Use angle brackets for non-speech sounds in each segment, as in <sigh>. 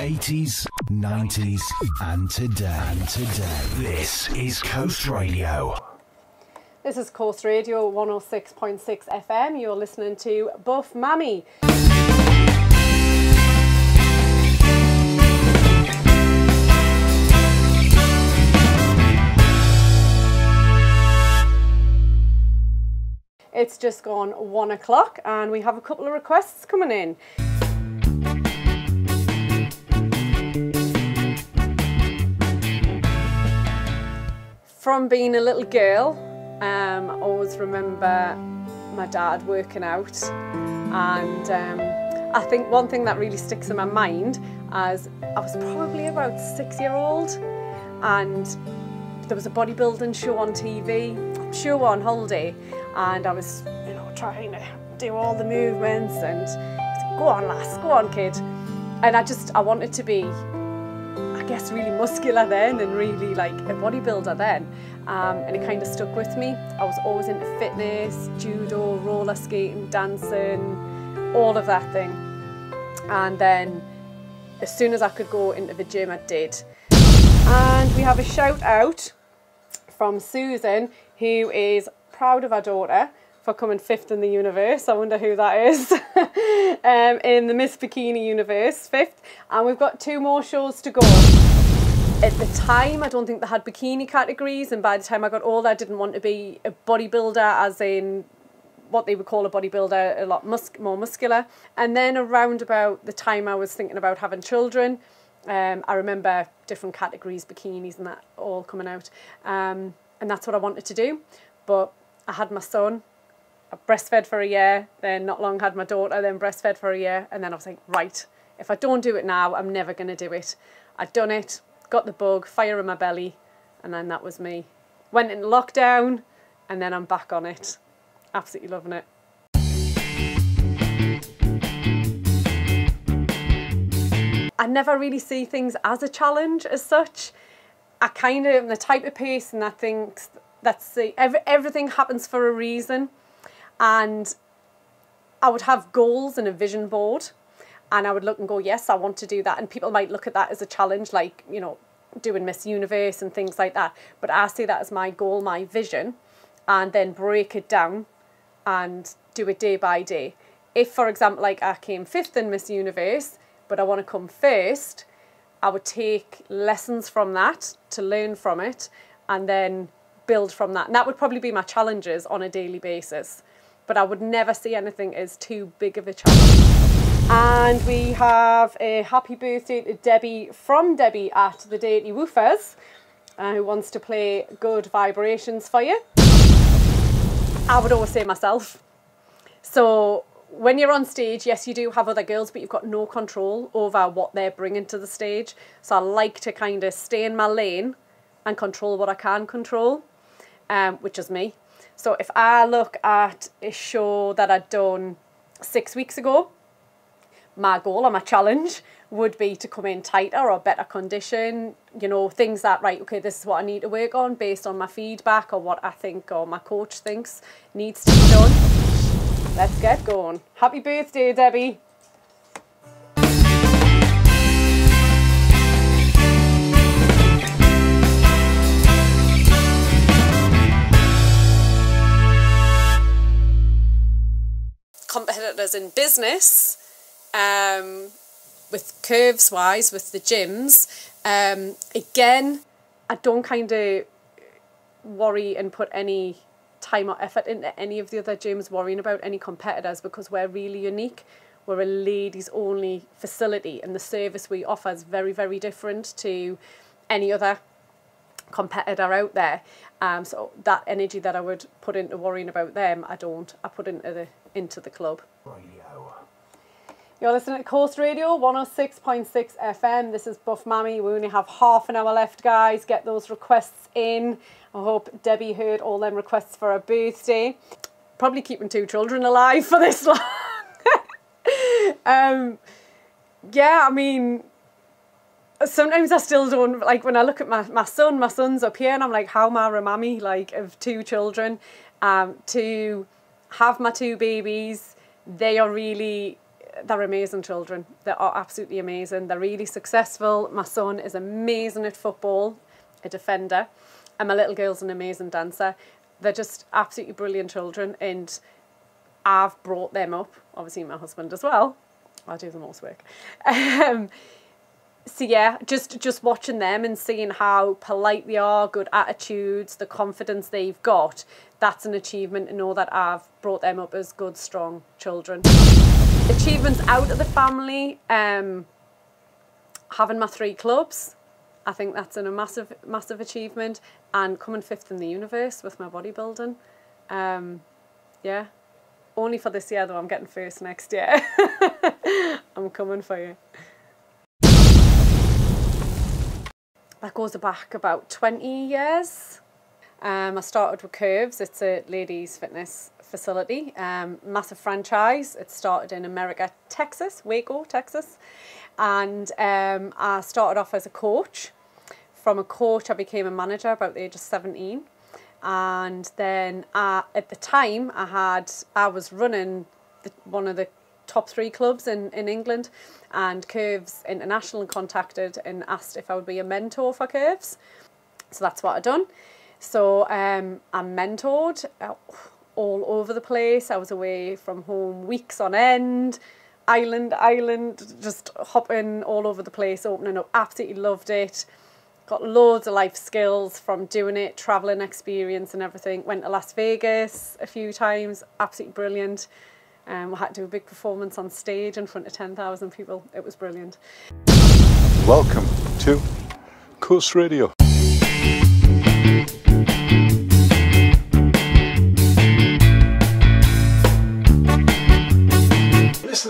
80s, 90s, and today. And today. This is Koast Radio. This is Koast Radio 106.6 FM. You're listening to Buff Mammy. It's just gone one o'clock and we have a couple of requests coming in. From being a little girl, um, I always remember my dad working out and um, I think one thing that really sticks in my mind as I was probably about six year old and there was a bodybuilding show on TV, show on holiday and I was, you know, trying to do all the movements and go on lass, go on kid. And I just, I wanted to be, guess, really muscular then and really like a bodybuilder then. Um, and it kind of stuck with me. I was always into fitness, judo, roller skating, dancing, all of that thing. And then as soon as I could go into the gym, I did. And we have a shout out from Susan, who is proud of our daughter for coming fifth in the universe. I wonder who that is. <laughs> um, in the Miss Bikini universe, fifth. And we've got two more shows to go. At the time, I don't think they had bikini categories, and by the time I got older, I didn't want to be a bodybuilder, as in what they would call a bodybuilder, a lot mus- more muscular. And then around about the time I was thinking about having children, um, I remember different categories, bikinis and that all coming out. Um, and that's what I wanted to do. But I had my son, I breastfed for a year, then not long had my daughter, then breastfed for a year, and then I was like, right, if I don't do it now, I'm never going to do it. I'd done it, got the bug, fire in my belly, and then that was me. Went in lockdown, and then I'm back on it. Absolutely loving it. I never really see things as a challenge as such. I kind of am the type of person that thinks that's the, every, everything happens for a reason and I would have goals and a vision board and I would look and go yes I want to do that and people might look at that as a challenge like you know doing Miss Universe and things like that but I see that as my goal my vision and then break it down and do it day by day if for example like I came fifth in Miss Universe but I want to come first I would take lessons from that to learn from it and then build from that. And that would probably be my challenges on a daily basis. But I would never see anything as too big of a challenge. And we have a happy birthday to Debbie from Debbie at the Deity Woofers, uh, who wants to play good vibrations for you. I would always say myself. So when you're on stage, yes, you do have other girls, but you've got no control over what they're bringing to the stage. So I like to kind of stay in my lane and control what I can control um, which is me. So if I look at a show that I'd done six weeks ago, my goal or my challenge would be to come in tighter or better condition, you know, things that, right, okay, this is what I need to work on based on my feedback or what I think or my coach thinks needs to be done. Let's get going. Happy birthday, Debbie. competitors in business, um, with curves wise, with the gyms, um, again, I don't kind of worry and put any time or effort into any of the other gyms worrying about any competitors because we're really unique. We're a ladies only facility and the service we offer is very, very different to any other competitor out there. Um, so that energy that I would put into worrying about them, I don't. I put into the into the club. Radio. You're listening to Koast Radio 106.6 FM. This is Buff Mammy. We only have half an hour left, guys. Get those requests in. I hope Debbie heard all them requests for her birthday. Probably keeping two children alive for this <laughs> long. um, yeah, I mean, sometimes I still don't like when I look at my, my son, my son's up here and I'm like, how am I a mammy like of two children? Um, to have my two babies, they are really they're amazing children. They are absolutely amazing. They're really successful. My son is amazing at football, a defender, and my little girl's an amazing dancer. They're just absolutely brilliant children, and I've brought them up. Obviously, my husband as well. I do the most work. Um, so yeah, just just watching them and seeing how polite they are, good attitudes, the confidence they've got, that's an achievement to know that I've brought them up as good, strong children. Achievements out of the family, um, having my three clubs, I think that's a massive, massive achievement, and coming fifth in the universe with my bodybuilding. Um, yeah, only for this year though. I'm getting first next year. <laughs> I'm coming for you. That goes back about 20 years. Um, I started with Curves. It's a ladies' fitness facility, um, massive franchise. It started in America, Texas, Waco, Texas. And um, I started off as a coach. From a coach, I became a manager about the age of 17. And then uh, at the time, I had I was running the, one of the top three clubs in, in England and Curves International contacted and asked if I would be a mentor for Curves. So that's what I done. So um, I mentored uh, all over the place. I was away from home weeks on end, island, island, just hopping all over the place, opening up. Absolutely loved it. Got loads of life skills from doing it, traveling experience and everything. Went to Las Vegas a few times, absolutely brilliant. Um, we had to do a big performance on stage in front of 10,000 people. It was brilliant. Welcome to Koast Radio.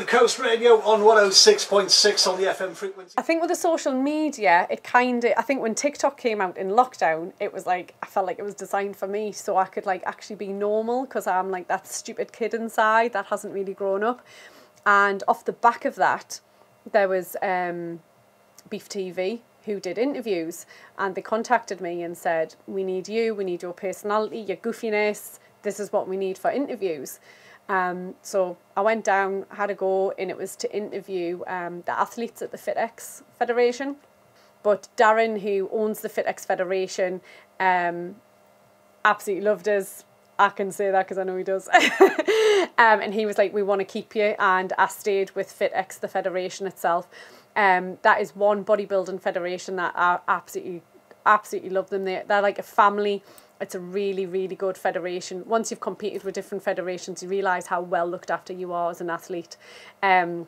To Koast Radio on 106.6 on the FM frequency. I think with the social media, it kind of, I think when TikTok came out in lockdown, it was like, I felt like it was designed for me so I could like actually be normal because I'm like that stupid kid inside that hasn't really grown up. And off the back of that, there was um, Beef TV who did interviews and they contacted me and said, We need you, we need your personality, your goofiness, this is what we need for interviews. Um, so I went down, had a go, and it was to interview um, the athletes at the FitX Federation. But Darren, who owns the FitX Federation, um, absolutely loved us. I can say that because I know he does. <laughs> um, and he was like, "We want to keep you," and I stayed with FitX, the federation itself. Um, that is one bodybuilding federation that I absolutely, absolutely love them. They're, they're like a family it's a really, really good federation. Once you've competed with different federations, you realise how well looked after you are as an athlete. Um,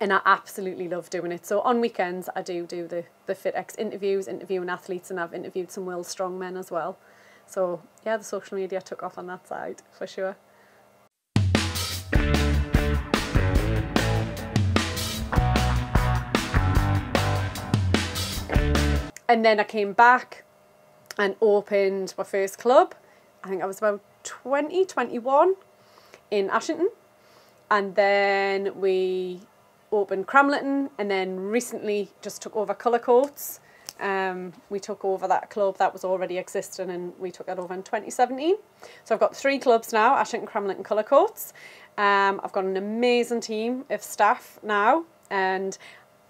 and I absolutely love doing it. So on weekends, I do do the, the FitX interviews, interviewing athletes, and I've interviewed some world strongmen as well. So yeah, the social media took off on that side for sure. And then I came back and opened my first club. I think I was about 20, 21 in Ashington. And then we opened Cramlington and then recently just took over Cullercoats. Um, we took over that club that was already existing and we took that over in 2017. So I've got three clubs now, Ashington, Cramlington, Cullercoats. Um, I've got an amazing team of staff now and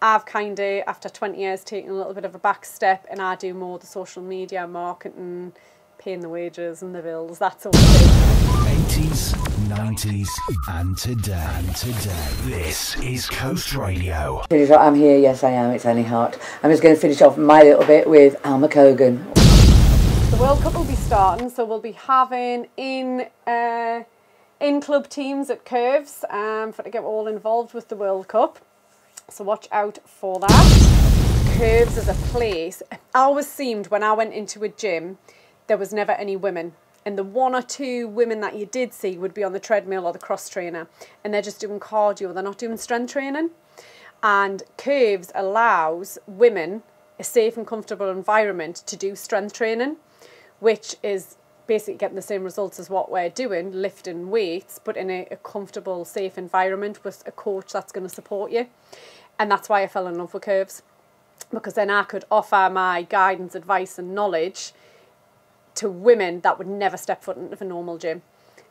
I've kind of, after 20 years, taken a little bit of a back step and I do more the social media, marketing, paying the wages and the bills, that sort of thing. 80s, 90s, and today. And today. This is Koast Radio. I'm here, yes I am, it's Annie Hart. I'm just going to finish off my little bit with Alma Cogan. The World Cup will be starting, so we'll be having in uh, in club teams at Curves um, for to get all involved with the World Cup. So watch out for that. Curves as a place. Always seemed when I went into a gym, there was never any women. And the one or two women that you did see would be on the treadmill or the cross trainer. And they're just doing cardio, they're not doing strength training. And Curves allows women a safe and comfortable environment to do strength training, which is basically getting the same results as what we're doing, lifting weights, but in a, a comfortable, safe environment with a coach that's going to support you. And that's why I fell in love with curves because then I could offer my guidance, advice, and knowledge to women that would never step foot into a normal gym.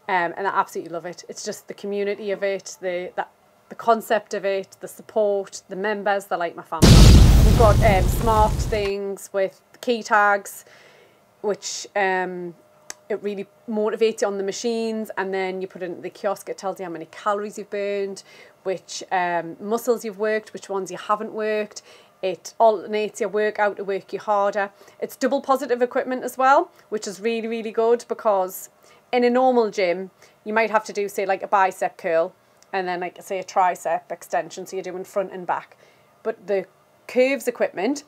Um, and I absolutely love it. It's just the community of it, the that the concept of it, the support, the members, they're like my family. We've got um, smart things with key tags, which um, it really motivates you on the machines and then you put it in the kiosk it tells you how many calories you've burned which um, muscles you've worked which ones you haven't worked. It alternates your workout to work you harder. It's double positive equipment as well which is really really good because in a normal gym you might have to do say like a bicep curl and then like say a tricep extension so you're doing front and back. But the curves equipment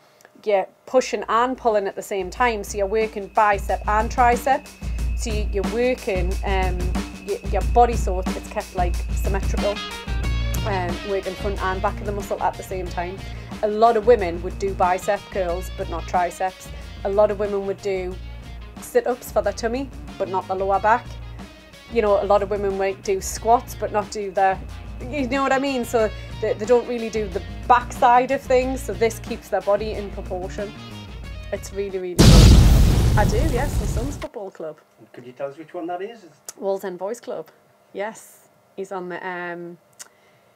you're pushing and pulling at the same time so you're working bicep and tricep so you, are working um, your, body sort it's kept like symmetrical um, working front and back of the muscle at the same time. A lot of women would do bicep curls but not triceps. A lot of women would do sit-ups for their tummy but not the lower back. You know a lot of women might do squats but not do the you know what I mean? So they, they don't really do the back side of things so this keeps their body in proportion. It's really really good I do, yes, the Sons Football Club. Could you tell us which one that is? Wallsend Boys Club. Yes, he's on the um,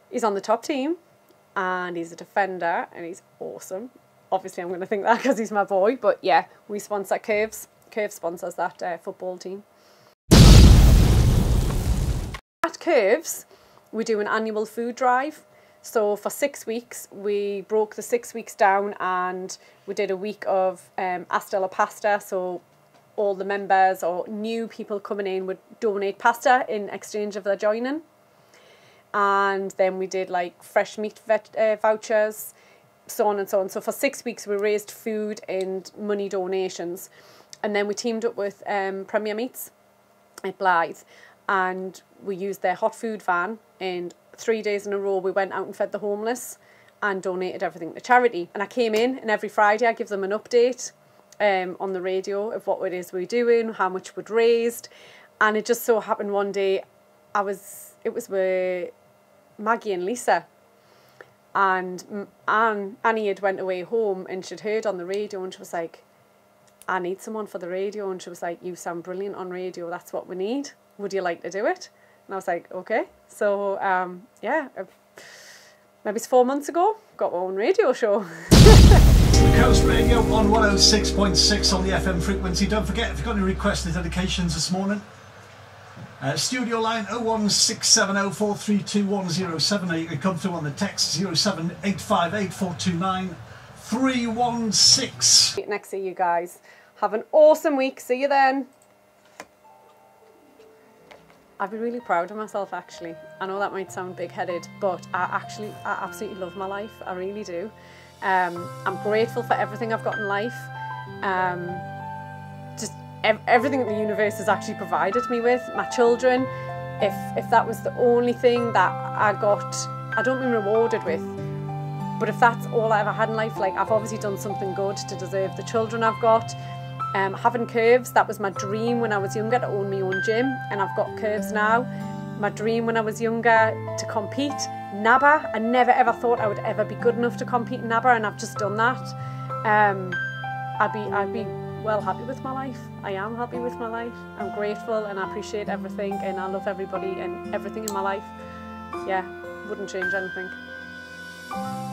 he's on the top team, and he's a defender, and he's awesome. Obviously, I'm going to think that <laughs> because he's my boy. But yeah, we sponsor Curves. Curves sponsors that uh, football team. At Curves, we do an annual food drive. So for six weeks, we broke the six weeks down and we did a week of um, Astella pasta. So all the members or new people coming in would donate pasta in exchange of their joining. And then we did like fresh meat vet, uh, vouchers, so on and so on. So for six weeks, we raised food and money donations. And then we teamed up with um, Premier Meats at Blyth and we used their hot food van and three days in a row we went out and fed the homeless and donated everything to charity. And I came in and every Friday I give them an update um, on the radio of what it is we're doing, how much we'd raised. And it just so happened one day I was, it was with Maggie and Lisa. And Anne, Annie had went away home and she'd heard on the radio and she was like, I need someone for the radio. And she was like, you sound brilliant on radio. That's what we need. Would you like to do it? And I was like, okay. So um, yeah, uh, maybe it's four months ago, got my own radio show. Koast Radio on 106.6 on the FM frequency. Don't forget, if you've got any requests or dedications this morning, uh, studio line 01670432107. You can come through on the text 07858429316. Next to you guys. Have an awesome week. See you then. I'd be really proud of myself actually. I know that might sound big-headed, but I actually, I absolutely love my life. I really do. Um, I'm grateful for everything I've got in life. Um, just ev everything that the universe has actually provided me with. My children, if, if that was the only thing that I got, I don't mean rewarded with, but if that's all I ever had in life, like I've obviously done something good to deserve the children I've got. Um, having curves, that was my dream when I was younger to own my own gym, and I've got curves now. My dream when I was younger to compete, NABBA. I never ever thought I would ever be good enough to compete in NABBA, and I've just done that. Um, I'd be, I'd be well happy with my life. I am happy with my life. I'm grateful and I appreciate everything, and I love everybody and everything in my life. Yeah, wouldn't change anything.